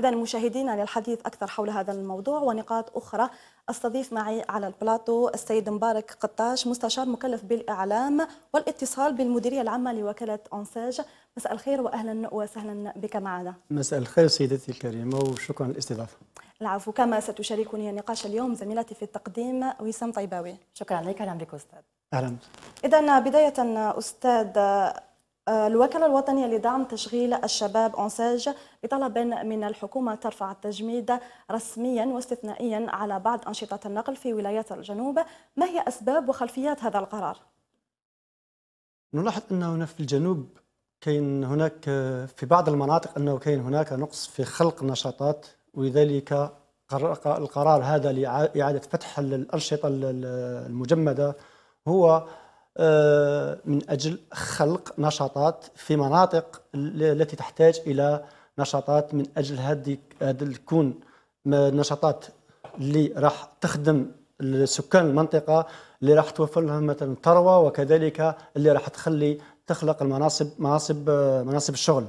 إذا مشاهدينا للحديث أكثر حول هذا الموضوع ونقاط أخرى. أستضيف معي على البلاطو السيد مبارك قطاش مستشار مكلف بالإعلام والاتصال بالمديرية العامة لوكالة أنساج. مساء الخير وأهلا وسهلا بك معنا. مساء الخير سيدتي الكريمة وشكرا للاستضافة. العفو كما ستشاركني نقاش اليوم زميلتي في التقديم وسام طيباوي. شكرا لك أهلا بك أستاذ. أهلا. إذا بداية أستاذ الوكالة الوطنية لدعم تشغيل الشباب أنساج بطلب من الحكومة ترفع التجميد رسميا واستثنائيا على بعض أنشطة النقل في ولايات الجنوب ما هي أسباب وخلفيات هذا القرار؟ نلاحظ أنه هنا في الجنوب كاين هناك في بعض المناطق أنه كاين هناك نقص في خلق نشاطات ولذلك القرار هذا لإعادة فتح الأنشطة المجمدة هو آه، من أجل خلق نشاطات في مناطق التي تحتاج إلى نشاطات من أجل هذه تكون نشاطات اللي راح تخدم سكان المنطقة اللي راح توفر لهم مثلا ثروة وكذلك اللي راح تخلي تخلق المناصب مناصب مناصب الشغل.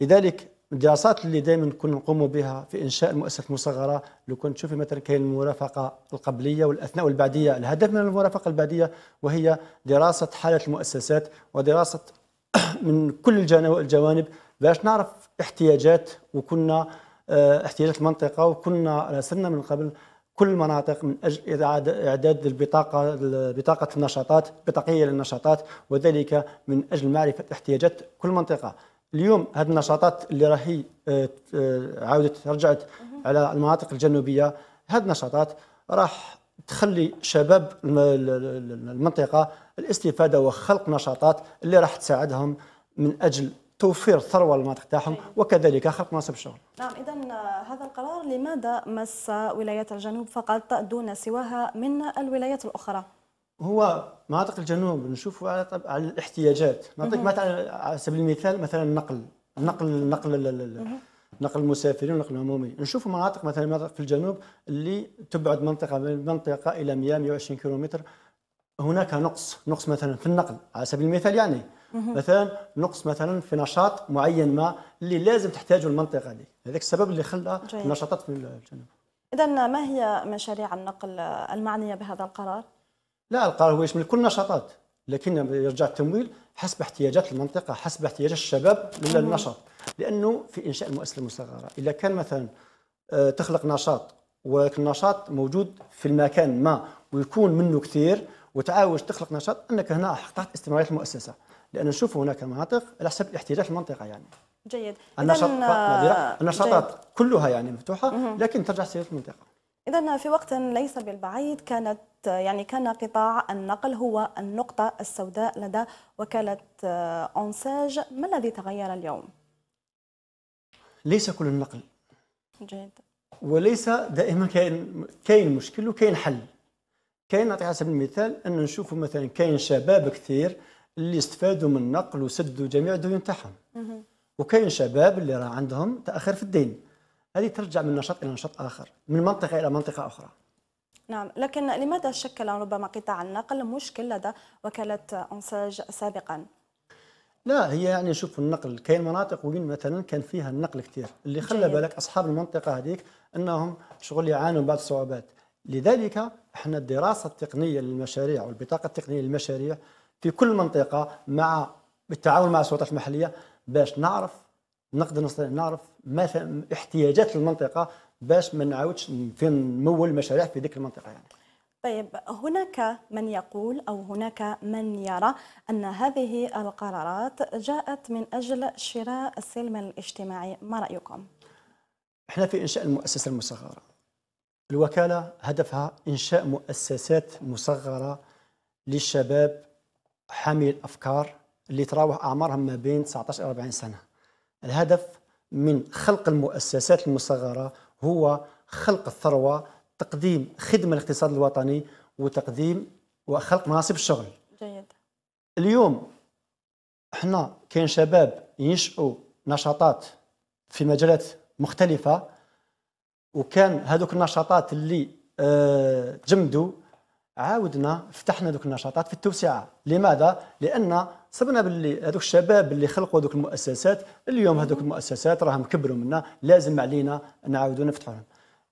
لذلك الدراسات اللي دائما كنا نقوم بها في إنشاء المؤسسات المصغرة لو كنت تشوفي مثلا كاين المرافقة القبلية والأثناء والبعدية الهدف من المرافقة البعدية وهي دراسة حالة المؤسسات ودراسة من كل الجوانب باش نعرف احتياجات وكنا آه، احتياجات المنطقة وكنا راسلنا من قبل كل المناطق من أجل إعداد البطاقه بطاقة النشاطات بطاقية للنشاطات وذلك من أجل معرفة احتياجات كل منطقة. اليوم هذه النشاطات اللي راهي آه، آه، عاودت رجعت على المناطق الجنوبية هذه النشاطات راح تخلي شباب المنطقة الاستفادة وخلق نشاطات اللي راح تساعدهم من أجل توفير ثروة للمناطق تاعهم وكذلك خلق مناصب الشغل. نعم إذا آه، هذا القرار لماذا مس ولايات الجنوب فقط دون سواها من الولايات الأخرى؟ هو مناطق الجنوب نشوفوا على طب على الاحتياجات. نعطيك مثلا على سبيل المثال مثلا النقل النقل نقل نقل المسافرين ونقل العمومي نشوفوا مناطق مثلا مناطق في الجنوب اللي تبعد منطقة من منطقة إلى 100 120 كيلومتر. هناك نقص نقص مثلا في النقل. على سبيل المثال يعني مثلا نقص مثلا في نشاط معين ما اللي لازم تحتاجه المنطقة دي. هذاك السبب اللي خلى النشاطات في الجنوب. اذا ما هي مشاريع النقل المعنية بهذا القرار؟ لا القرار هو يشمل كل النشاطات لكن يرجع التمويل حسب احتياجات المنطقة حسب احتياجات الشباب للنشاط لأنه في إنشاء المؤسسة المصغرة إذا كان مثلا آه، تخلق نشاط ولكن النشاط موجود في المكان ما ويكون منه كثير وتعاوز تخلق نشاط أنك هنا حققت استمرارية المؤسسة. لأن نشوف هناك مناطق على حسب احتياجات المنطقة يعني. جيد. النشاط آه، النشاطات. كلها يعني مفتوحة لكن ترجع سيره المنطقة. إذا في وقت ليس بالبعيد كانت يعني كان قطاع النقل هو النقطة السوداء لدى وكالة أنساج ما الذي تغير اليوم؟ ليس كل النقل. جيد. وليس دائما كاين كاين مشكل وكاين حل. كاين نعطي على سبيل المثال أن نشوفوا مثلا كاين شباب كثير اللي استفادوا من النقل وسدوا جميع الديون تاعهم. وكاين شباب اللي راه عندهم تأخر في الدين. هذه ترجع من نشاط إلى نشاط آخر من منطقة إلى منطقة أخرى. نعم لكن لماذا شكل ربما قطاع النقل مشكل لدى وكالة أنساج سابقا؟ لا هي يعني شوف النقل كاين مناطق وين مثلا كان فيها النقل كثير اللي خلى بالك أصحاب المنطقة هذيك إنهم شغل يعانوا بعض الصعوبات. لذلك إحنا الدراسة التقنية للمشاريع والبطاقة التقنية للمشاريع في كل منطقة مع بالتعاون مع السلطات المحلية باش نعرف نقدر نعرف مثلا احتياجات المنطقة باش ما نعاودش نمول مشاريع في ذيك المنطقة يعني. طيب هناك من يقول أو هناك من يرى أن هذه القرارات جاءت من أجل شراء السلم الاجتماعي، ما رأيكم؟ إحنا في إنشاء المؤسسة المصغرة. الوكالة هدفها إنشاء مؤسسات مصغرة للشباب حامل الافكار اللي تراوح أعمارهم ما بين 19 إلى 40 سنة. الهدف من خلق المؤسسات المصغرة هو خلق الثروة تقديم خدمة للاقتصاد الوطني وتقديم وخلق مناصب الشغل. جيد. اليوم إحنا كاين شباب ينشئوا نشاطات في مجالات مختلفة وكان هذوك النشاطات اللي آه جمدوا عاودنا فتحنا ذوك النشاطات في التوسعة. لماذا؟ لأن صرنا باللي هذوك الشباب اللي خلقوا ذوك المؤسسات. اليوم هذوك المؤسسات راهم كبروا منا. لازم علينا نعاودوا نفتحوهم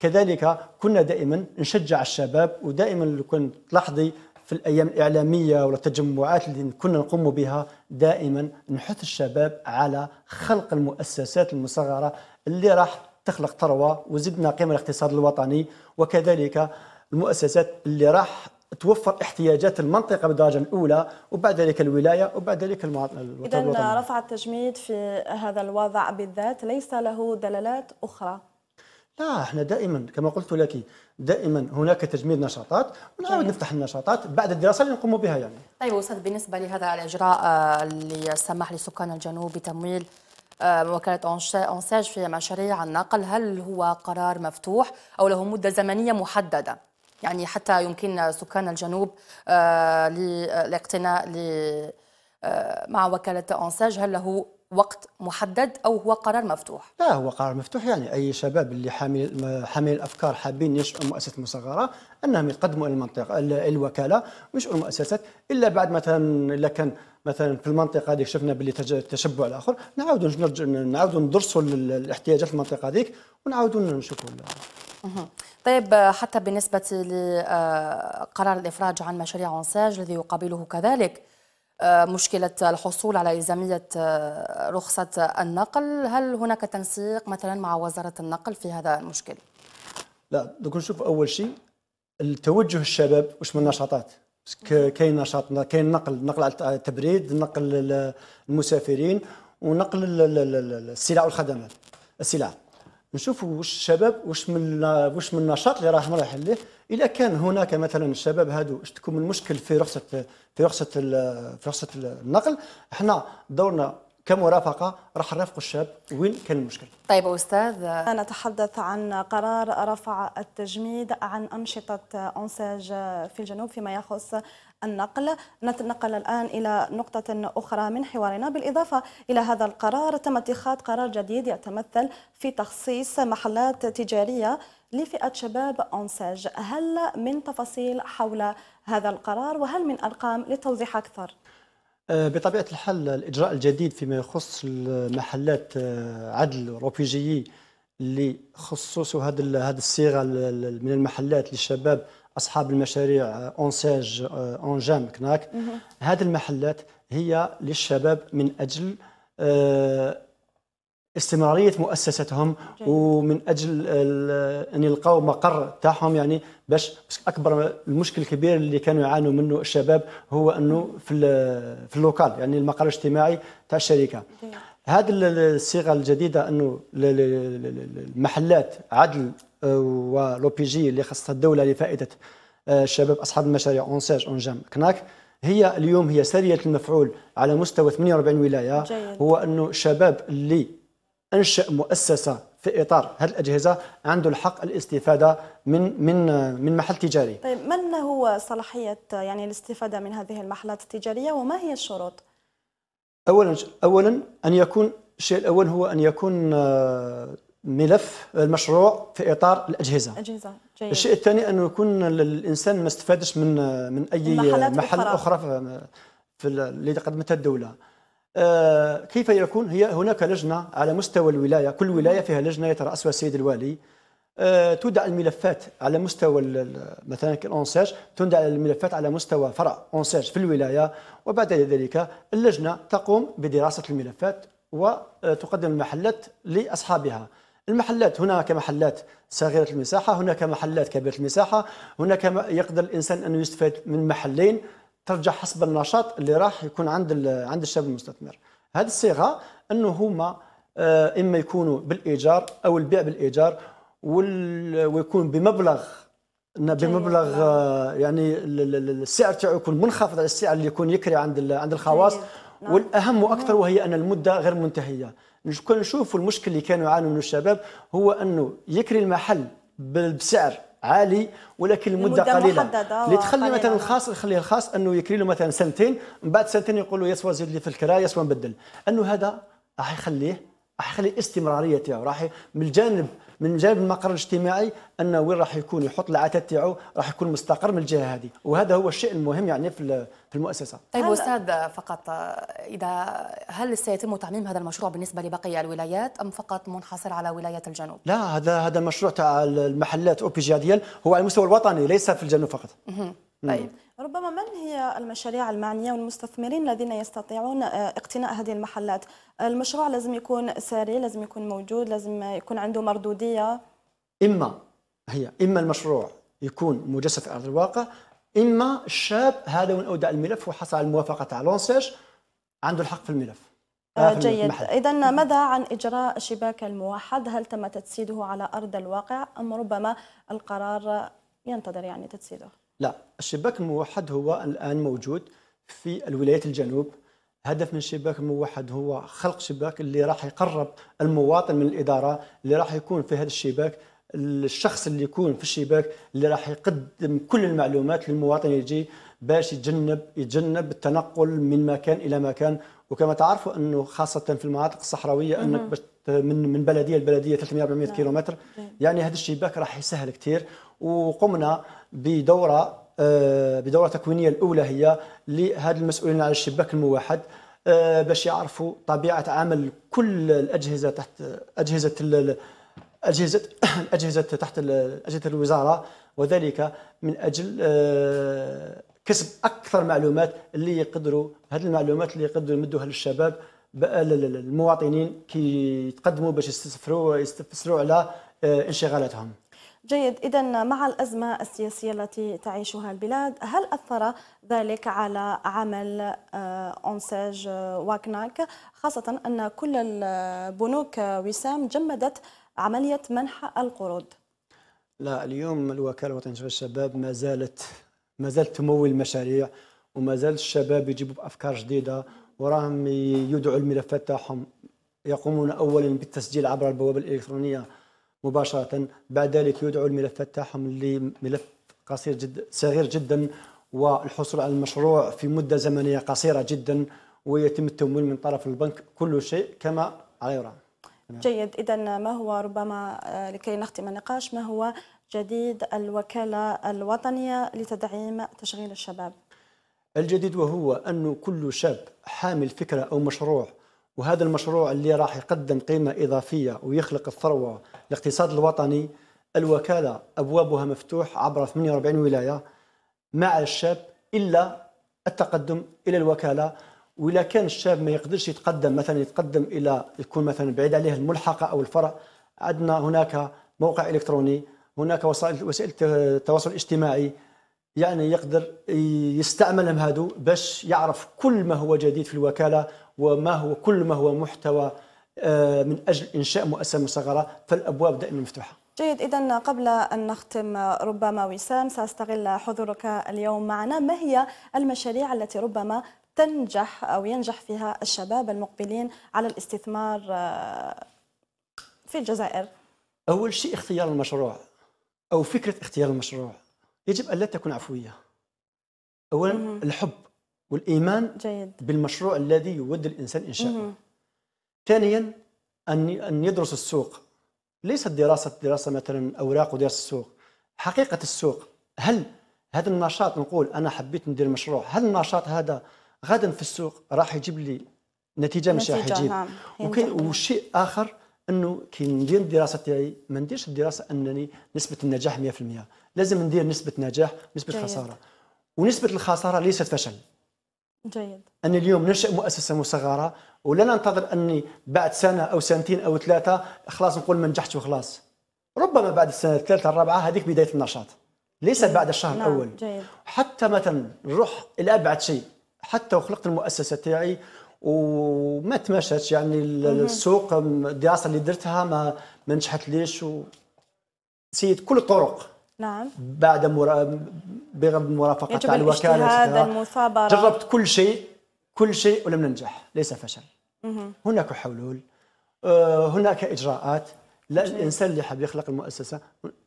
كذلك كنا دائما نشجع الشباب ودائما لو كنت تلاحظي في الأيام الإعلامية ولا التجمعات اللي كنا نقوم بها دائما نحث الشباب على خلق المؤسسات المصغرة اللي راح تخلق ثروة وزدنا قيمة الاقتصاد الوطني. وكذلك المؤسسات اللي راح توفر احتياجات المنطقة بالدرجه الأولى وبعد ذلك الولاية وبعد ذلك الوطن اذا رفع التجميد في هذا الوضع بالذات ليس له دلالات أخرى لا إحنا دائما كما قلت لك دائما هناك تجميد نشاطات ونعاود نفتح النشاطات بعد الدراسة اللي نقوم بها يعني. طيب أستاذ بالنسبة لهذا الإجراء آه، اللي سمح لسكان الجنوب بتمويل آه، وكالة أنساج في مشاريع النقل هل هو قرار مفتوح أو له مدة زمنية محددة؟ يعني حتى يمكن سكان الجنوب آه، للاقتناء مع وكالة انساج هل له وقت محدد أو هو قرار مفتوح؟ لا هو قرار مفتوح. يعني أي شباب اللي حامل حامل الأفكار حابين ينشئوا مؤسسة مصغره أنهم يقدموا إلى المنطقة الوكالة وينشئوا المؤسسات إلا بعد مثلا كان مثلا في المنطقة هذيك شفنا باللي تشبع الآخر. نعاودوا نعاودوا ندرسوا الاحتياجات المنطقة هذيك ونعاودوا نشوفوا طيب حتى بالنسبة لقرار آه، الإفراج عن مشاريع أنساج الذي يقابله كذلك آه، مشكلة الحصول على إلزامية آه، رخصة النقل. هل هناك تنسيق مثلا مع وزارة النقل في هذا المشكل؟ لا دوك نشوف أول شيء التوجه الشباب واش من نشاطات كاين نشاط كاين نقل نقل على التبريد نقل المسافرين ونقل السلع والخدمات السلع. نشوفوا واش الشباب واش من واش من النشاط اللي راهم رايحين ليه اذا كان هناك مثلا الشباب هادو اشتكوا من مشكل في رخصة في رخصة في رخصة النقل إحنا دورنا كمرافقه راح نرافقوا الشاب وين كان المشكل؟ طيب أستاذ نتحدث عن قرار رفع التجميد عن أنشطة انساج في الجنوب فيما يخص النقل. نتنقل الآن إلى نقطة أخرى من حوارنا. بالإضافة إلى هذا القرار تم اتخاذ قرار جديد يتمثل في تخصيص محلات تجارية لفئة شباب أنساج هل من تفاصيل حول هذا القرار؟ وهل من أرقام للتوضيح أكثر؟ أه، بطبيعة الحال الإجراء الجديد فيما يخص المحلات أه، عدل روبيجيي لخصوص هذه هذه الصيغة من المحلات للشباب أصحاب المشاريع اونساج اونجام كناك. هذه المحلات هي للشباب من أجل آه، استمرارية مؤسستهم ومن أجل أن يلقاو مقر تاعهم يعني باش أكبر المشكل الكبير اللي كانوا يعانوا منه الشباب هو أنه في في ال local يعني المقر الاجتماعي تاع الشركة. هذه الصيغة الجديدة أنه المحلات عدل آه، و l'OPGI اللي خصها الدولة لفائده آه، الشباب أصحاب المشاريع اونساج اونجام كناك. هي اليوم هي سارية المفعول على مستوى 48 ولاية. جيد. هو أنه الشباب اللي أنشأ مؤسسة في إطار هذه الاجهزه عنده الحق الاستفادة من من من محل تجاري. طيب من هو صلاحية يعني الاستفادة من هذه المحلات التجارية وما هي الشروط؟ اولا اولا أن يكون الشيء الأول هو أن يكون آه، ملف المشروع في إطار الأجهزة أجهزة جيد. الشيء الثاني انه يكون الإنسان ما استفادش من من أي محل أخرى, أخرى في اللي قدمتها الدولة آه كيف يكون؟ هي هناك لجنة على مستوى الولاية كل ولاية فيها لجنة يترأسها السيد الوالي. آه تودع الملفات على مستوى مثلا كالانساج تودع الملفات على مستوى فرع انساج في الولاية. وبعد ذلك اللجنة تقوم بدراسة الملفات وتقدم المحلات لأصحابها. المحلات هناك محلات صغيرة المساحة هناك محلات كبيرة المساحة هناك يقدر الإنسان أن يستفاد من محلين. ترجع حسب النشاط اللي راح يكون عند عند الشاب المستثمر. هذه الصيغة أنه هما آه، إما يكونوا بالإيجار أو البيع بالإيجار ويكون بمبلغ بمبلغ آه، يعني السعر تاعو يكون منخفض على السعر اللي يكون يكري عند عند الخواص. نعم. والأهم وأكثر وهي أن المدة غير منتهية. نشوفوا المشكل اللي كانوا يعانوا منه الشباب هو أنه يكري المحل بسعر عالي ولكن المده قليلة. اللي تخلي مثلا الخاص يخليه الخاص أنه يكري له مثلا سنتين من بعد سنتين يقول له يسوى زيد لي في الكراء يسوى نبدل أنه هذا راح يخليه راح يخلي الاستمراريه تاعو راح من الجانب من جانب المقر الاجتماعي انه وين راح يكون يحط العتاد تاعو راح يكون مستقر من الجهة هذه. وهذا هو الشيء المهم يعني في في المؤسسة. طيب أستاذ فقط إذا هل سيتم تعميم هذا المشروع بالنسبة لبقية الولايات أم فقط منحصر على ولاية الجنوب؟ لا هذا هذا المشروع تاع المحلات اوبيجياديال هو على المستوى الوطني ليس في الجنوب فقط. طيب ربما من هي المشاريع المعنية والمستثمرين الذين يستطيعون آه، اقتناء هذه المحلات؟ المشروع لازم يكون ساري لازم يكون موجود لازم يكون عنده مردودية؟ إما هي إما المشروع يكون مجسد في أرض الواقع إما الشاب هذا من أودع الملف وحصل على الموافقة تاع لونسيج عنده الحق في الملف. آه جيد. إذا ماذا عن إجراء الشباك الموحد؟ هل تم تجسيده على أرض الواقع؟ أم ربما القرار ينتظر يعني تجسيده؟ لا الشباك الموحد هو الآن موجود في الولايات الجنوب. هدف من الشباك الموحد هو خلق شباك اللي راح يقرب المواطن من الإدارة اللي راح يكون في هذا الشباك الشخص اللي يكون في الشباك اللي راح يقدم كل المعلومات للمواطن يجي باش يتجنب يتجنب التنقل من مكان إلى مكان. وكما تعرفوا أنه خاصة في المناطق الصحراوية أنك باش من من بلدية لبلدية 300 400 نعم. كيلومتر يعني هذا الشباك راح يسهل كثير وقمنا بدورة آه، بدورة تكوينية الأولى هي لهذا المسؤولين على الشباك الموحد آه، باش يعرفوا طبيعة عمل كل الأجهزة تحت أجهزة أجهزة أجهزة تحت أجهزة الوزارة وذلك من أجل آه، كسب أكثر معلومات اللي يقدروا هذه المعلومات اللي يقدروا يمدوها للشباب المواطنين كي يتقدموا باش يستفسروا يستفسروا على انشغالاتهم. جيد. إذا مع الأزمة السياسية التي تعيشها البلاد هل أثر ذلك على عمل أونساج آه، واكناك؟ خاصة أن كل البنوك آه، وسام جمدت عملية منح القروض. لا اليوم الوكالة الوطنية لشؤون الشباب ما زالت ما زالت تمول المشاريع وما زال الشباب يجيبوا بأفكار جديدة وراهم يدعوا الملفات تاعهم. يقومون أولا بالتسجيل عبر البوابة الإلكترونية مباشرة بعد ذلك يدعو الملفات تاعهم اللي ملف قصير جدا صغير جدا والحصول على المشروع في مدة زمنية قصيرة جدا ويتم التمويل من طرف البنك كل شيء كما على يرام جيد. إذا ما هو ربما آه، لكي نختم النقاش ما هو جديد الوكالة الوطنية لتدعيم تشغيل الشباب؟ الجديد وهو أنه كل شاب حامل فكرة أو مشروع وهذا المشروع اللي راح يقدم قيمة إضافية ويخلق الثروة الاقتصاد الوطني الوكالة أبوابها مفتوح عبر 48 ولاية مع الشاب إلا التقدم إلى الوكالة. وإذا كان الشاب ما يقدرش يتقدم مثلا يتقدم إلى يكون مثلا بعيد عليه الملحقة أو الفرع عندنا هناك موقع إلكتروني هناك وسائل التواصل الاجتماعي يعني يقدر يستعملهم هادو باش يعرف كل ما هو جديد في الوكالة وما هو كل ما هو محتوى آه، من أجل إنشاء مؤسسة مصغرة فالأبواب دائما مفتوحة. جيد اذا قبل أن نختم ربما وسام سأستغل حضورك اليوم معنا ما هي المشاريع التي ربما تنجح أو ينجح فيها الشباب المقبلين على الاستثمار آه، في الجزائر؟ أول شيء اختيار المشروع أو فكرة اختيار المشروع يجب أن لا تكون عفوية. اولا الحب والإيمان جيد. بالمشروع الذي يود الإنسان انشاؤه. ثانيا أن أن يدرس السوق ليست دراسة دراسة مثلا أوراق ودراسة السوق حقيقة السوق هل هذا النشاط نقول أنا حبيت ندير مشروع هل النشاط هذا غدا في السوق راح يجيب لي نتيجة مش راح يجيب نعم. وشيء آخر أنه كي ندير الدراسة تاعي ما نديرش الدراسة أنني نسبة النجاح 100% لازم ندير نسبة نجاح نسبة جيد. خسارة ونسبة الخسارة ليست فشل جيد أني اليوم ننشئ مؤسسة مصغرة ولا ننتظر أني بعد سنة أو سنتين أو ثلاثة خلاص نقول ما نجحتش وخلاص ربما بعد السنة الثالثة الرابعة هذيك بداية النشاط ليس جيد. بعد الشهر نعم. الأول جيد. حتى مثلا نروح إلى أبعد شيء حتى وخلقت المؤسسة تاعي وما تمشتش يعني السوق الدراسة اللي درتها ما ما نجحت ليش و... سيد كل الطرق نعم. بعد مرا... بغض مرافقة تاع الوكالة هذا المثابرة. جربت كل شيء كل شيء ولم ننجح ليس فشل. مه. هناك حلول آه هناك إجراءات. لا الإنسان اللي حاب يخلق المؤسسة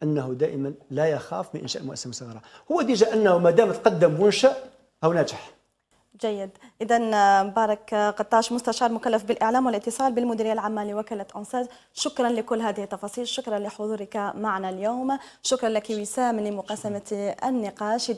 أنه دائما لا يخاف من إنشاء مؤسسة صغيرة. هو ديجا أنه ما دام تقدم وانشأ هو ناجح. جيد. إذا مبارك قطاش مستشار مكلف بالإعلام والاتصال بالمديرية العامة لوكالة أنساج شكرا لكل هذه التفاصيل. شكرا لحضورك معنا اليوم. شكرا لك وسام لمقاسمة النقاش.